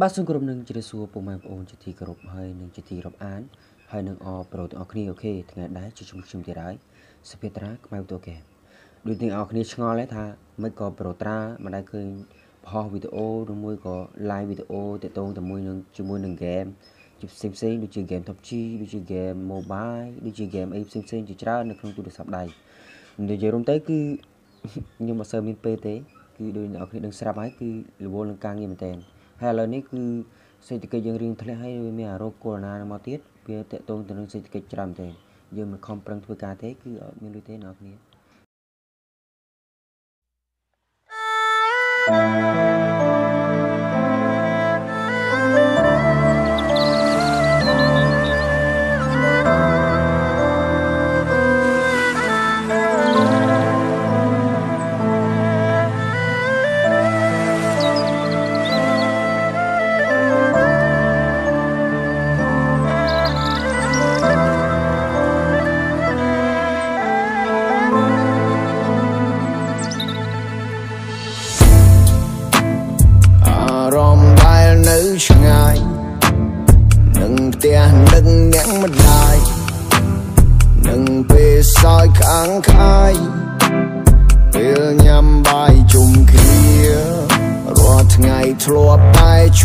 បាទសូមគោរពនឹងជម្រាបសួរពុកម៉ែបងប្អូនជាទីគោរពហើយនឹងជាទីរាប់អានហើយនឹងអប្រូទាំងអស់គ្នាអូខេថ្ងៃដែរជួបជុំខ្ញុំទៀតហើយសុភេត្រាខ្មៅតូកែដូចទាំងអស់គ្នាឆ្ងល់ដែរថាមិនក៏ប្រូត្រាមិនដែលឃើញផុសវីដេអូឬមួយក៏ live វីដេអូទាក់ទងជាមួយនឹងជាមួយនឹង game ជាផ្សេងផ្សេងដូចជា game Top G ដូចជា game mobile ដូចជា game អីផ្សេងផ្សេងជាច្រើននៅក្នុងទូរស័ព្ទដៃនិយាយរួមទៅគឺខ្ញុំមិនសូវមានពេលទេគឺដូចអ្នកនរគ្នាដឹងស្រាប់ហើយគឺរវល់នឹងការងារមែនតើ ហើយឥឡូវនេះគឺសេដ្ឋកិច្ចយើងរៀងធ្លាក់ហើយមានអារោគកូវីដ -19 មកទៀតវាតកតងទៅនឹងសេដ្ឋកិច្ចច្រើនទេយើងមិនខំប្រឹងធ្វើការទេគឺអត់មានលុយទេអ្នកនរគ្នា Thank you.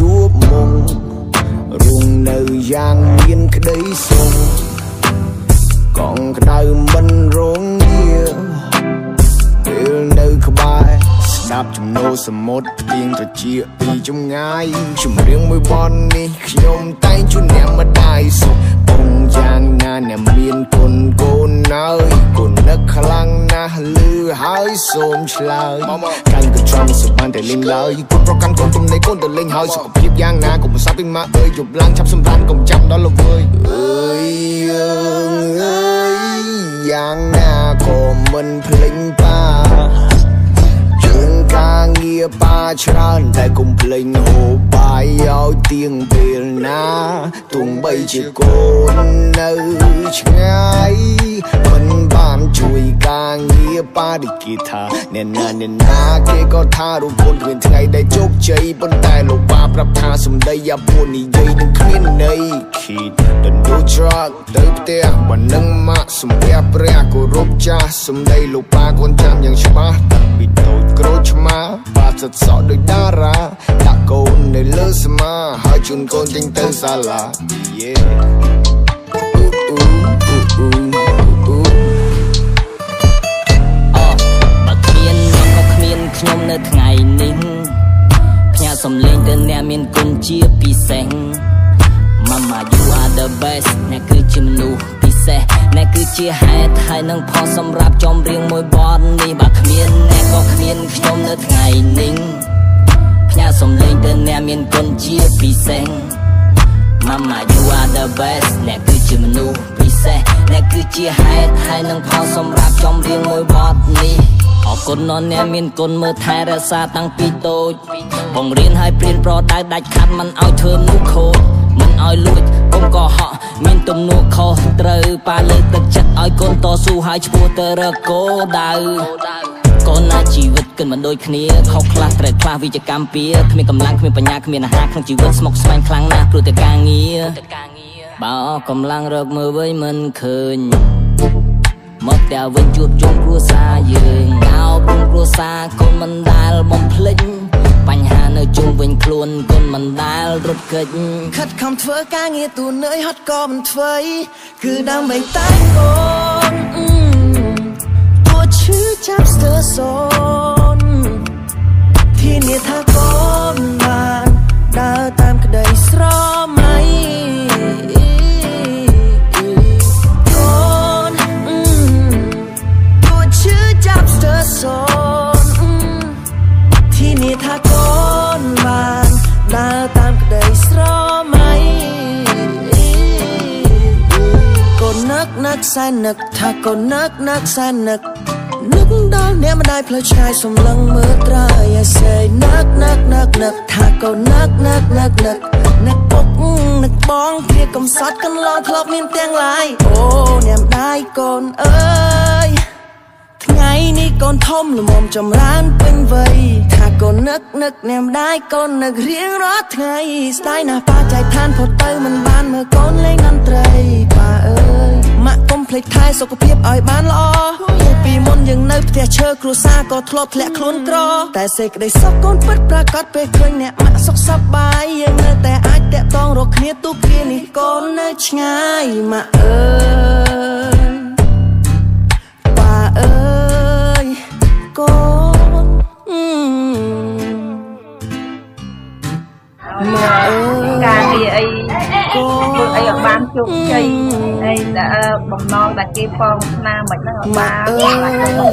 ជួបមុំរុងនៅយ៉ាងមានក្តីសុខកងក្តៅមិនរងងារពេលនៅក្បែរស្ដាប់ចំណូលសមុទ្រទៀងត្រជាពីចម្ងាយចម្រៀងមួយបននេះខ្ញុំតែងជូនអ្នកម្ដាយសុខពង យ៉ាងណាអ្នកមានគុណកូនណើយគុណនឹកខ្លាំងណាស់លឺហើយសូមឆ្លើយកាន់កញ្ចង់សុបានតែលេងឡើយគុណប្រកាន់កូនទំនេរកូនទៅលេងហើយសុខភាពយ៉ាងណាកុំសាប់ពីម៉ាក់អើយយប់ឡើងចាប់សម្រានកុំចាំដល់ល្វើយអើយយើងអើយយ៉ាងណាក៏មិនភ្លេចបាការងារបាច្រើនតែគុំភ្លេងហូបបាយឲ្យទៀងពេលណាទោះ បីជាកូននៅឆ្ងាយមិនបានជួយការងារបាឌីគីថាអ្នកណាអ្នកណាគេក៏ថារូបគុណគ្មានថ្ងៃដែលជោគជ័យប៉ុន្តែលោកបាប្រាប់ថាសម្ដីយ៉ាពួននិយាយនឹងគ្មានន័យ Kid don't do drug ទៅផ្ទះបើនឹងម៉ាក់សំពះព្រះគោរពចាស់សម្ដីលោកបាកូនចាំយ៉ាងច្បាស់តាំងពីតូចក្រូចឆ្មាបាសិតសក់ដូចតារាដាក់កូននៅលើស្មាហើយជូនកូនចេញទៅសាលា Yeah អ៊ូអ៊ូអ៊ូអ៊ូអបើគ្មានអ្នកក៏គ្មានខ្ញុំនៅថ្ងៃនេះផ្ញើសំឡេងទៅអ្នកមានគុណជាពិសេស Mama you are the best អ្នកគឺជាមនុស្សពិសេសអ្នកគឺជាហេតុហើយនឹងផលសម្រាប់ចំរៀងមួយបទនេះបើគ្មានអ្នកក៏គ្មានខ្ញុំនៅថ្ងៃនេះផ្ញើសំឡេងទៅអ្នកមានគុណជាពិសេស Mama you are the best អ្នកគឺជាមនុស្សពិសេសអ្នកគឺជាហេតុហើយនឹងផលសម្រាប់ចំរៀងមួយបទនេះអរគុណដល់អ្នកមានគុណមើលថែរក្សាតាំងពីតូចបង្រៀនឲ្យព្រៀនប្រដៅដាច់ខាត់មិនឲ្យធ្វើនោះខូចមិនឲ្យលួចកុំកុហកមានទំនួលខុសត្រូវប៉ាលើកទឹកចិត្តឲ្យកូនតស៊ូហើយឈ្មោះទៅរកគោដៅកូនណាជីវិត គិនមិនដូចគ្នាខុសខ្លះត្រូវខ្លះវិជ្ជកម្មពៀគ្មានកម្លាំងគ្មានបញ្ញាគ្មានអាហារក្នុងជីវិតស្មុគស្មាញខ្លាំងណាស់ព្រោះតែការងារបើអស់កម្លាំងរកមើលវិញមិនឃើញមកតែវិញជួបជុំគ្រួសារយើងកោព្រមគ្រួសារកូនមិនដែលបំភ្លេចបញ្ហានៅជុំវិញខ្លួនកូនមិនដែលរត់គេចខិតខំធ្វើការងារទូនឿយហត់ក៏មិនធ្វើគឺដើម្បីតែកូនទោះឈឺចាប់ស្ទើសូន ធានាថាកូនបានដើរតាមក្តីស្រមៃកូនទោះឈឺចាប់ស្ទើសូនធានាថាដើរតាមក្តីស្រមៃកូននឹកនឹកសែននឹកថាកូននឹកនឹកសែននឹក នឹកដល់អ្នកម្ដាយផ្លូវឆ្ងាយសំឡឹងមើលត្រើយ I say នឹកនឹកនឹកនឹកថាកូននឹកនឹកនឹកនឹកនឹកពុកនឹកបងគ្រាកំសត់កន្លងធ្លាប់មានទាំងឡាយអូអ្នកម្ដាយកូនអើយថ្ងៃនេះកូនធំល្មមចម្រើនពេញវ័យថាកូននឹកនឹកញ៉ាំដាយកូននឹករៀងរាល់ថ្ងៃស្ដាយណាស់ប៉ាចែកឋានផុតទៅមិនបានមើលកូនលេងតន្ត្រីប៉ាអើយ ម៉ាក់កុំភ្លេចថែសុខភាពឲ្យបានល្អពីមុនយើងនៅផ្ទះឈើគ្រួសារក៏ធ្លាប់ធ្លាក់ខ្លួនក្រ តែសេចក្តីសុខកូនពិតប្រកបពេលឃើញអ្នកម៉ាក់សុខសប្បាយយើងនៅតែអាចតាក់ទងរកគ្នាទូគ្នានេះកូននៅឆ្ងាយម៉ាក់អើយប៉ាអើយកូនម៉ាក់អើយការងារអីធ្វើអីឲ្យបានជោគជ័យ ហើយបំណងដែលគេផងស្នាមិនហ្នឹងឲ្យបាន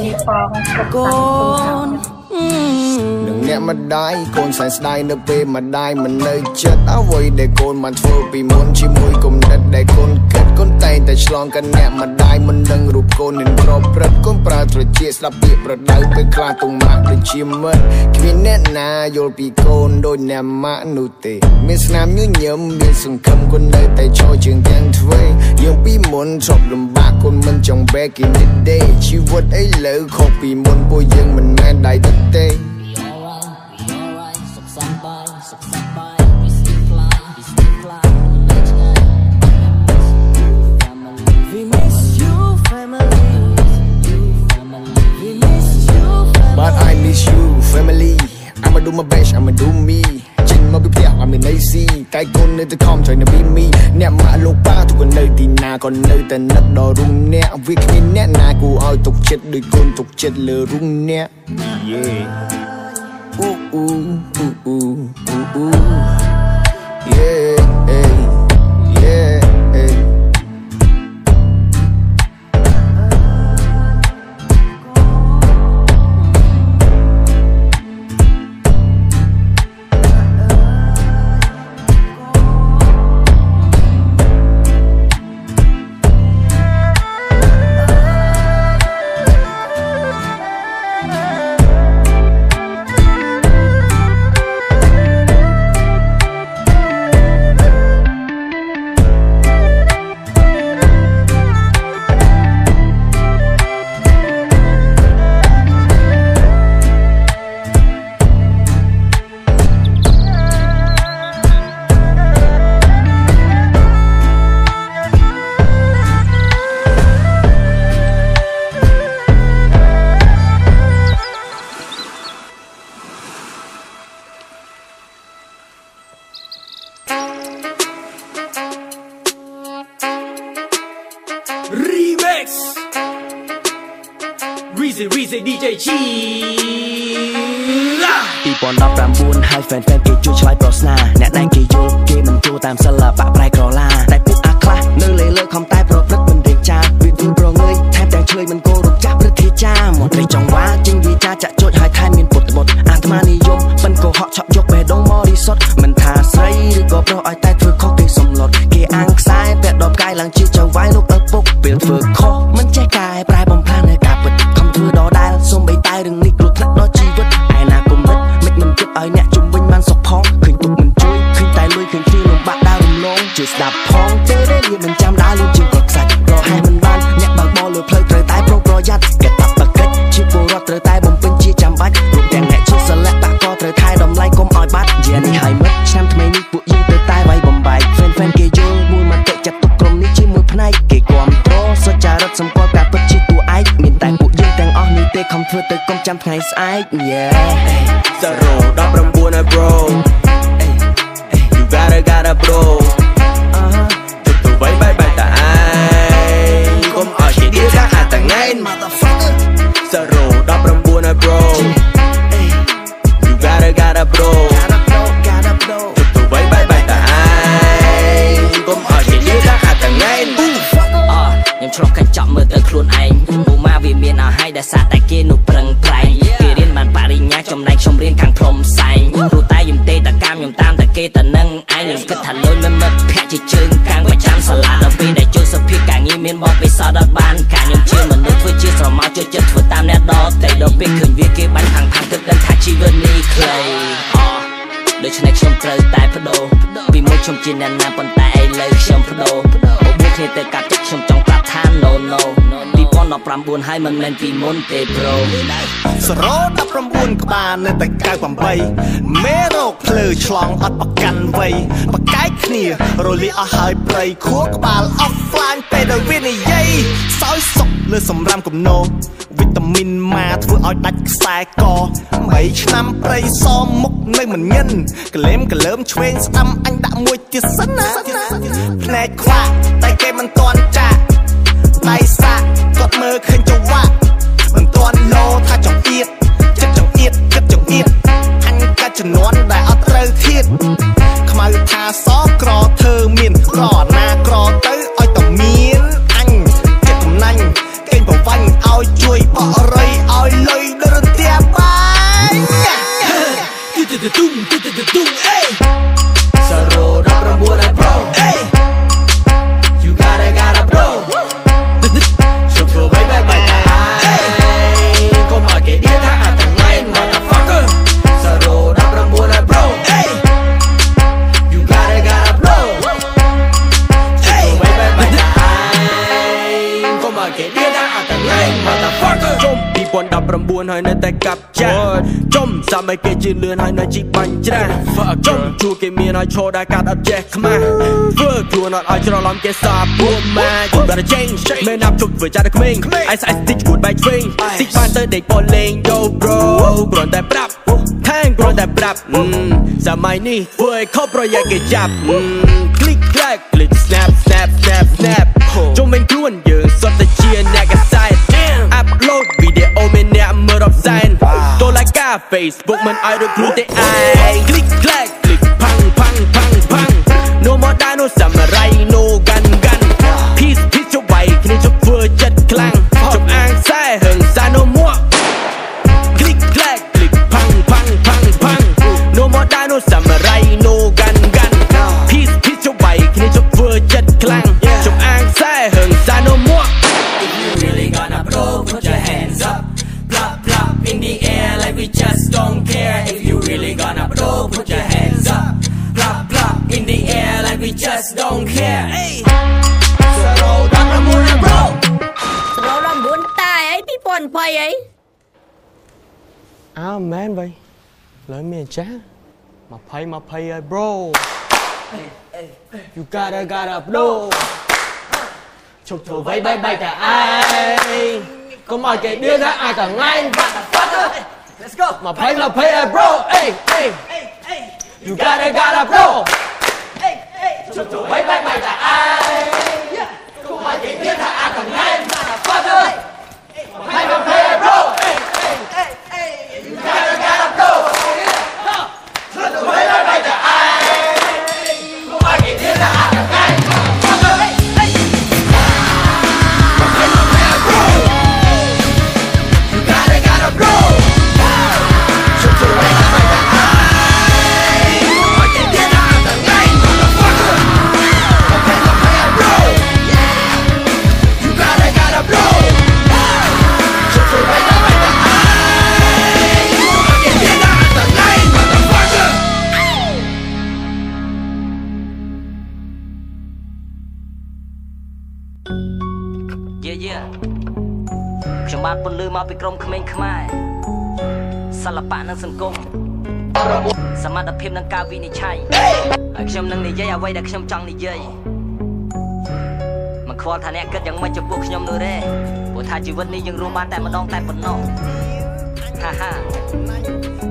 គេផងកូននឹងអ្នកម្ដាយកូនសែនស្ដាយនៅពេលម្ដាយមិននៅចិត្តអ្វីដែលកូនបានធ្វើពីមុនជាមួយគំនិតដែលកូនគិត កូនតែងតែឆ្លងកាន់អ្នកម្ដាយមិនដឹងរូបកូននឹងប្រព្រឹត្តកូនប្រើត្រចៀកស្ដាប់ពាក្យប្រដៅពេលខ្លះទុំម៉ាក់ដូចជាមិត្តគ្មានអ្នកណាយល់ពីកូនដូចអ្នកម៉ាក់នោះទេ មានស្នាមញញឹមមានសង្ឃឹមកូននៅតែឈរជើងទាំងទ្វេយើងពីមុនធ្លាប់លំបាកកូនមិនចង់បែកគេនេះទេជីវិតឥឡូវខុសពីមុនពួកយើងមិនមែនដៃទឹកទេ family I'ma do my best I'ma do me ចេញមកពីផ្ទះអត់មានន័យស៊ីតែកូននៅតែខំត្រូវនៅពីមីអ្នកម៉ាក់លោកប៉ាទុកនៅទីណាក៏នៅតែនឹកដល់រុងអ្នកវាគ្មានអ្នកណាគូឲ្យទុកចិត្តដូចកូនទុកចិត្តលើរុងអ្នក Yeah ooh ooh ooh ooh ooh Yeah Yeah Reason DJ ឈី2019ហើយ fan fan គេជួយឆ្លើយប្រស្នាអ្នកដែលគេយល់គេមិនចូលតាមសិល្បៈប្រែក្រឡាតែពួកអាខ្លះនៅលេលើខំតែប្រព្រឹត្តមិនរៀងចាវាធ្វើប្រងើយថែមទាំងឆ្លើយមិនគោរពចាស់ព្រឹទ្ធាចារមកត្រីចង្វាចេញវាចាចាក់ចុចហើយថែមមានពុតមុតអាត្មានិយមប៉ិនកុហកឆក់យកបេះដូងមករីសុតមិនថាស្រីឬក៏ប្រុសឲ្យតែធ្វើខុសគេសំឡុត ចាំថ្ងៃស្អែក yeah 019ហើយ bro You gotta gotta bro ជាអ្នកណាប៉ុន្តែឥឡូវខ្ញុំបដូរបបួលគ្នាទៅកាត់ចិត្តខ្ញុំចង់ប្រាប់ថា no no ពី 2019ហើយមិនមែនពីមុនទេ bro សរោ19ក្បាលនៅតែ98មេរោគភ្លើឆ្លងអត់ប្រកាន់វ័យបកែកគ្នារលាអស់ហើយព្រៃខួរក្បាល offline ពេលដែលវានិយាយសោយសុកលើសម្រាមកំណោវីតាមីនម៉ាធ្វើឲ្យដាច់ខ្សែក3ឆ្នាំព្រៃសមុខនៅមិនញិនកលែមកលើមឆ្វេងស្ដាំអញដាក់មួយទៀតសិនណាភ្នែកខ្វាក់តែគេមិនតន់ ចាក់ដៃសាក់គាត់មើលឃើញចង្វាក់មិនតន់លោថាចង្អៀតចិត្តចង្អៀតគិតចង្អៀតអញកាច់ចំនួនដែលអត់ត្រូវធៀបខ្មៅថាសក្រធ្វើមាន ជុំសម័យគេជឿនលឿនហើយនៅជីបាញ់ច្រាស់ជុំជួគេមានឲ្យឈរដែលកាត់អត់ចេះខ្មាស់ធ្វើខ្លួនអត់ឲ្យច្រឡំគេសាពួរម៉ា You better change មិនណាប់ជុំធ្វើចាស់តែក្មេង I say stick គួតបែកឆ្វេង stick បានទៅដេកបលេង Yo bro គ្រាន់តែប្រាប់ខាងគ្រាន់តែប្រាប់សម័យនេះធ្វើឲ្យខុសប្រយ័ត្នគេចាប់ click clack click snap snap snap snap ជុំវិញខ្លួនយើង តូឡាកា Facebook មិនឲ្យដូចខ្លួនទេឯង click clack just don't care. Hey. So, rock the moon and blow. រោ19តែអី2020អីអើមែនបីលើមានចាស់20 20ហើយ bro You gotta gotta blow ជប់ធ្វើໄວបែបបែបតែឯងកុំឲ្យគេឌឿនថាអាចតែថ្ងៃ motherfucker Let's go 20 20ហើយ bro អេអេ You gotta gotta blow ជប់ធ្វើໄວបែបបែបតែឯ យេយេខ្ញុំបានពន្លឺមកពីក្រុមក្មេងខ្មែរសិល្បៈនិងសង្គមសមត្ថភាពនិងការវិនិច្ឆ័យហើយខ្ញុំនឹងនិយាយអ្វីដែលខ្ញុំចង់និយាយមិនខ្វល់ថាអ្នកគិតយ៉ាងម៉េចចំពោះខ្ញុំនោះទេព្រោះថាជីវិតនេះយើងរួមបានតែម្ដងតែប៉ុណ្ណោះហាហា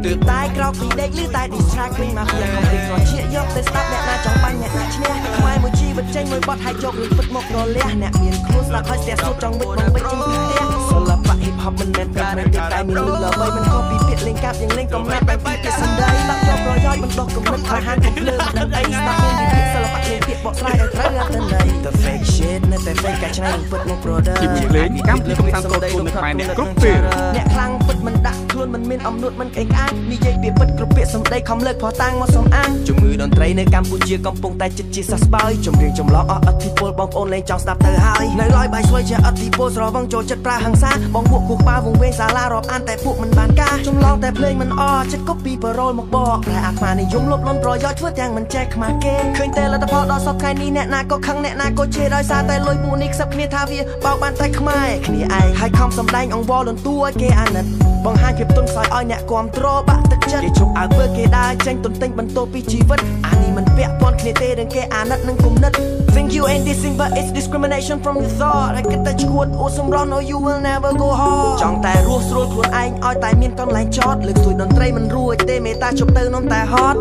ទើបតែក្រោកពីដេកឬតែ distract វិញមកពីកំពុងត្រជាយកទៅស្ដាប់អ្នកណាចង់បាញ់អ្នកណាឈ្នះខ្មែរមួយជីវិតចេញមួយបត់ហើយយករឿងពិតមករលះអ្នកមានខ្លួនស្ដាប់ហើយស្ទះសូត្រចង់វិតបំពេញជាងផ្ទះសិល្បៈ hip hop មិនមែនប្រាំមិនទេតែមានលឺល្បីមិនខុសពីពាក្យលេងកាប់យ៉ាងលេងកំណាត់បែបពីពាក្យសម្ដីដាក់យកប្រយោជន៍បណ្ដោះគំនិតឲ្យហានកំភ្លើងមិនដឹងអីស្ដាប់មានវិធីសិល្បៈលេងពាក្យបកស្រាយឲ្យត្រូវអត្ថន័យ The fake shit នៅតែ fake កាច្នៃពិតមក product ជីវិតលេងកម្មវិធីកំសាន្តតូចទូននៅខ្មែរអ្នកគ្រប់ពេលអ្នកខ្លាំងពិតមិនដាក់ខ្លួនមិនមានអំនួតមិនក្អេងក្អាងនិយាយពីពិតគ្រប់ពាក្យសម្ដីខំលើកផោះតាំងមកសំអាងជំងឺតន្ត្រីត្រីនៅកម្ពុជាកំពុងតែចិត្តជាសះស្បើយចម្រៀងចម្លងអស់អធិពលបងប្អូនលែងចង់ស្ដាប់ទៅហើយនៅឡើយបាយស្វ័យជាអធិពលស្រវឹងចូលចិត្តប្រើហិង្សាបងពួកគូក្បាលវងវែងសាលារាប់អានតែពួកមិនបានការចម្លងតែភ្លេងមិនអចិត្តកូពីប៉ារ៉ូលមកបកតែអាខ្មានិយមលុបលន់ប្រយោជន៍ធ្វើទាំងមិនចេះខ្មាស់គេឃើញតែលទ្ធផលដល់សពថ្ងៃនេះអ្នកណាក៏ខឹងអ្នកណាក៏ជេរដោយសារតែលុយពួកនេះខ្សឹបគ្នាថាវាបោកបានតែខ្មែរគ្នាឯងហើយខំសម្ដែងអង្វរលន់តួឲ្យគេអាណិតបង្ហាញភាពទុនខ្សោយឲ្យអ្នកគ្រប់គ្រងបាក់ទឹកចិត្តគេជប់អើពើគេដើរចេញទុនទិញបន្ទោពីជីវិតអានេះមិនពាក់ព័ន្ធគ្នាទេនឹងគេអាណិតនឹងគុណិត Think you ain't dissing but it's discrimination from your thought ហើយគិតតែឈួតអួសម្រស់ no you will never go hard ចង់តែរស់ស្រួលខ្លួនឯងឲ្យតែមានកន្លែងចតលើកទួយតន្ត្រីមិនរួចទេមេតាជប់ទៅនំតែហត់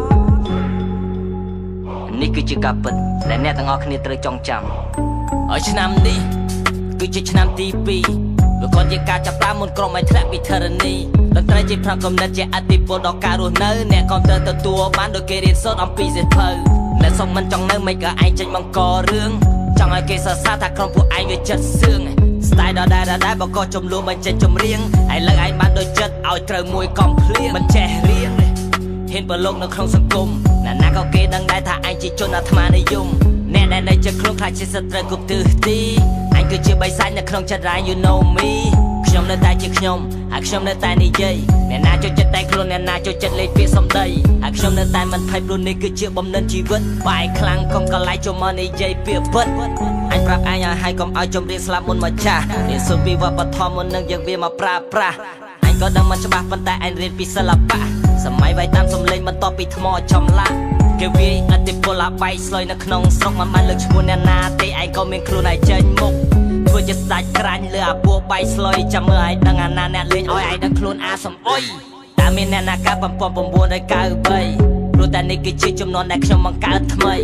នេះគឺជាការពិតដែលអ្នកទាំងអស់គ្នាត្រូវចងចាំ ហើយឆ្នាំនេះគឺជាឆ្នាំទី2វាគាត់ជាការចាប់តាមមុនក្រុមឲ្យធ្លាក់ពីធរណីតន្ត្រីជាផ្នែកកំណត់ជាអតិពលដល់ការរស់នៅអ្នកក៏ត្រូវទទួលបានដោយគេរៀនសូត្រអំពីសិភៅអ្នកសុំមិនចង់នៅមិនក៏ឯងចេញបង្ករឿងចង់ឲ្យគេសរសើរថាក្រុមពួកឯងវាចិត្តសឿង style ដដែលដដែលបកកចំនួនមិនចេះចម្រៀងហើយលើកឯងបានដូចចិត្តឲ្យត្រូវមួយកំភ្លៀងមិនចេះរៀងហ៊ានប្រឡូកនៅក្នុងសង្គមណាណាក៏គេដឹងដែរថាឯងជាជនអាត្មានិយម អ្នកដែលនៅជិតខ្លួនខ្លាចជាសត្រូវគ្រប់ទិសទីអញគឺជាបិសាចនៅក្នុងចិត្ត you know me ខ្ញុំនៅតែជាខ្ញុំហើយខ្ញុំនៅតែនិយាយអ្នកណាចូលចិត្តតែខ្លួនអ្នកណាចូលចិត្តលេខពាក្យសំដីហើយខ្ញុំនៅតែមិនភ័យព្រោះនេះគឺជាបំណិនជីវិតបាយខ្លាំងកុំកន្លែងចូលមកនិយាយពាក្យពិតអញប្រាប់អញឲ្យហើយកុំឲ្យចម្រៀងស្លាប់មុនមកចាស់រៀនសូត្រពីវប្បធម៌មុននឹងយើងវាមកប្រើប្រាស់អញក៏ដឹងមិនច្បាស់ប៉ុន្តែអញរៀនពីសិល្បៈសម័យវាយតាមសំឡេងបន្ទាប់ពីថ្មចំឡាក់ គេវាយអតិពលអាបែកស្លុយនៅក្នុងស្រុកមិនបានលើកឈ្មោះអ្នកណាទេឯងក៏មានខ្លួនឯងចេញមុខធ្វើជាស្ដាច់ក្រាញ់លើអាពួកបៃស្លុយចាំមើលឲ្យដឹងអាណាអ្នកលេងឲ្យឯងដឹងខ្លួនអាសំអុយតែមានអ្នកណាកា1993ព្រោះតែនេះគឺជាចំនួនដែលខ្ញុំបង្កើតថ្មី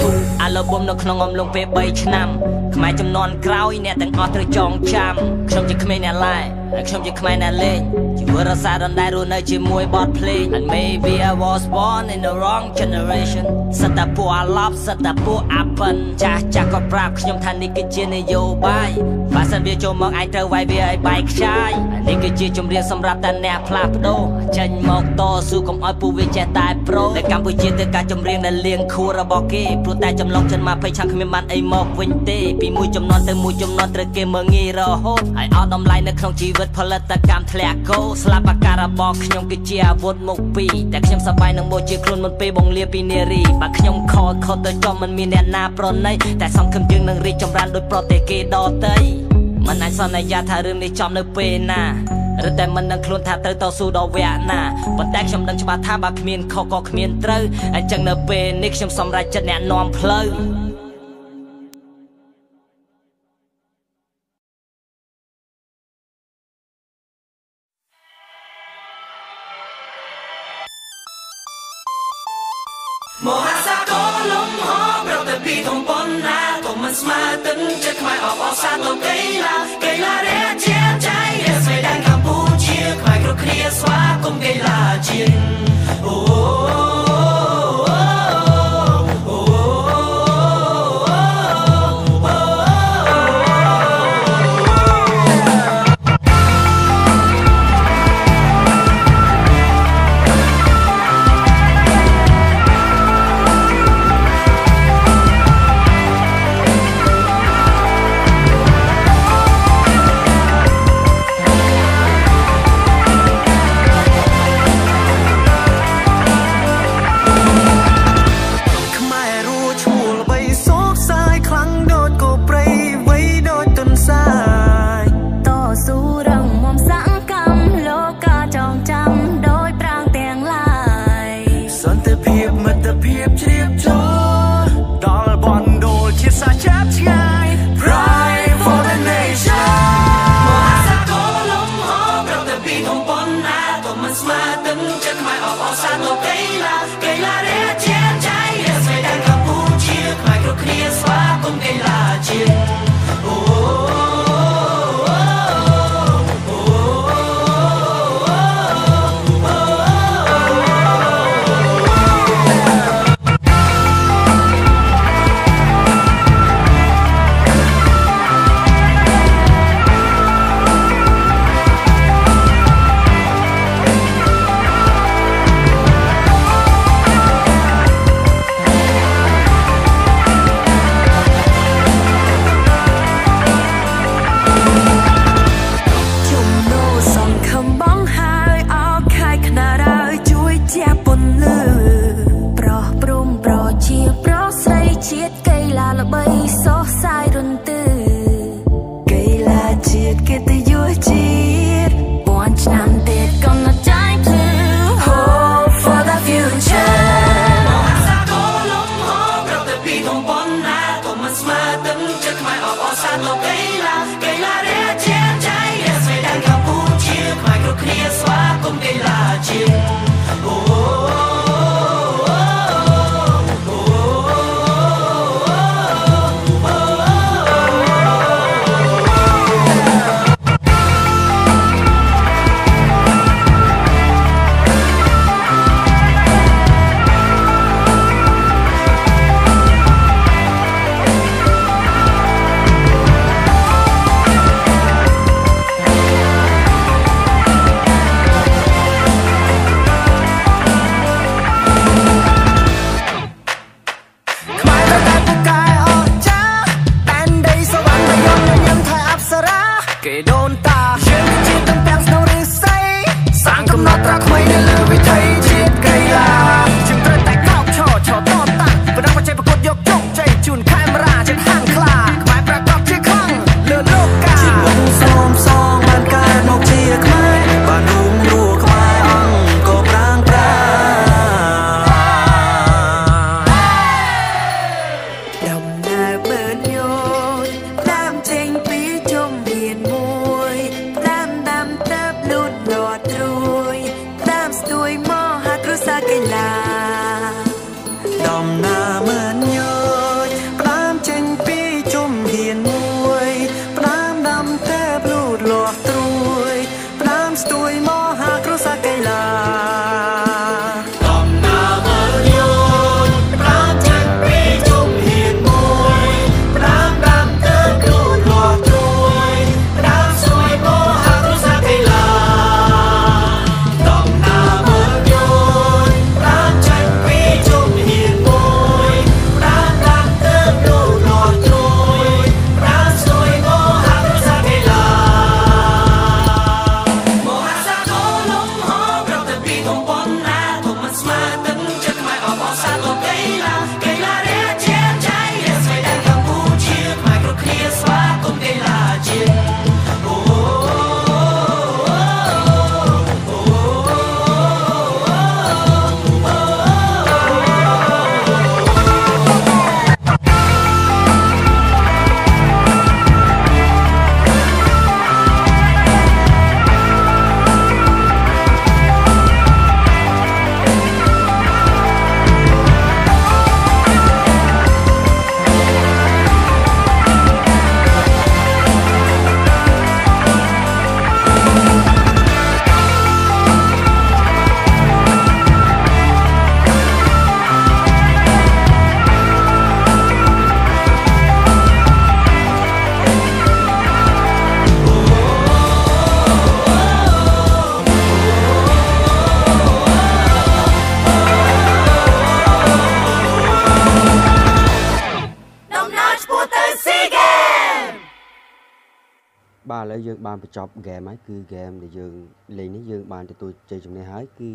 ទូអាឡូប៊ុមនៅក្នុងអំឡុងពេល3ឆ្នាំខ្មែរចំនួនក្រោយអ្នកទាំងអស់ត្រូវចងចាំខ្ញុំជាក្មេងអ្នកឡែ ហើយខ្ញុំជាខ្មែរអ្នកលេងជីវិតរសាដដែលរស់នៅជាមួយបទភ្លេង And maybe I was born in the wrong generation សិតតែពួកអាឡប់សិតតែពួកអាប៉ិនចាស់ចាស់ក៏ប្រាប់ខ្ញុំថានេះគឺជានយោបាយបើសិនវាចូលមកអាចត្រូវវាយវាឲ្យបែកខ្ចាយនេះគឺជាជំរាបសម្រាប់តែអ្នកផ្លាស់ប្ដូរចេញមកតស៊ូកុំឲ្យពួកវាចេះតែប្រូនៅកម្ពុជាទៅការចម្រៀងដែលលៀងខួររបស់គេព្រោះតែចម្លងចិនមកភ័យឆាំគ្មានបានអីមកវិញទេពីមួយចំនួនទៅមួយចំនួនត្រូវគេមើងងាយរហូតហើយអត់តម្លៃនៅក្នុងជីវិតផលិតកម្មធ្លាក់គោស្លាប់អាការរបស់ខ្ញុំគឺជាអាវុធមុខពីរតែខ្ញុំសប្បាយនឹងបូជាខ្លួនមុនពេលបងលាពីនារីបើខ្ញុំខកខុសទៅចំមិនមានអ្នកណាប្រណីតែសង្ឃឹមយើងនឹងរីកចម្រើនដោយប្រទេសគេដទៃមិនអាចសន្យាថារឿងនេះចំនៅពេលណាឬតែមិនដឹងខ្លួនថាត្រូវតស៊ូដល់វគ្គណាប៉ុន្តែខ្ញុំដឹងច្បាស់ថាបើគ្មានខុសក៏គ្មានត្រូវអញ្ចឹងនៅពេលនេះខ្ញុំសម្រេចចិត្តអ្នកនាំផ្លូវ không tên là chiến បានបញ្ចប់ហ្គេមហើយគឺហ្គេមដែលយើងលេងនេះយើងបានទទួលជ័យជំនះហើយគឺ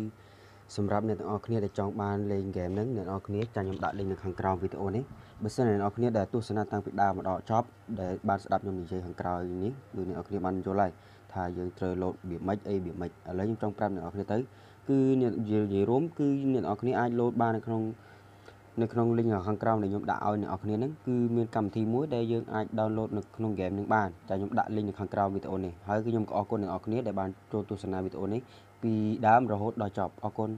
សម្រាប់អ្នកទាំងអស់គ្នាដែលចង់បានលេងហ្គេមហ្នឹងអ្នកទាំងអស់គ្នាចាញ់ខ្ញុំដាក់លេងនៅខាងក្រោមវីដេអូនេះបើសិនអ្នកទាំងអស់គ្នាដែលទស្សនាតាំងពីដើមមកដល់ចប់ដែលបានស្ដាប់ខ្ញុំនិយាយខាងក្រោយនេះគឺអ្នកទាំងអស់គ្នាបានយល់ហើយថាយើងត្រូវលោតរបៀបម៉េចអីរបៀបម៉េចឥឡូវខ្ញុំចង់ប្រាប់អ្នកទាំងអស់គ្នាទៅគឺអ្នកនិយាយរួមគឺអ្នកទាំងអស់គ្នាអាចលោតបាននៅក្នុង នៅក្នុង link ខាងក្រោមដែលខ្ញុំដាក់ឲ្យអ្នកនរគ្នាហ្នឹងគឺមានកម្មវិធីមួយដែលយើងអាច download នៅក្នុង game នឹងបានចាខ្ញុំដាក់ link នៅខាងក្រោមវីដេអូនេះហើយគឺខ្ញុំក៏អរគុណអ្នកនរគ្នាដែលបានចូលទស្សនាវីដេអូនេះពីដើមរហូតដល់ចប់អរគុណ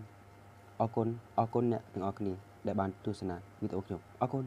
អរគុណអរគុណអ្នកទាំងអស់គ្នាដែលបានទស្សនាវីដេអូខ្ញុំអរគុណ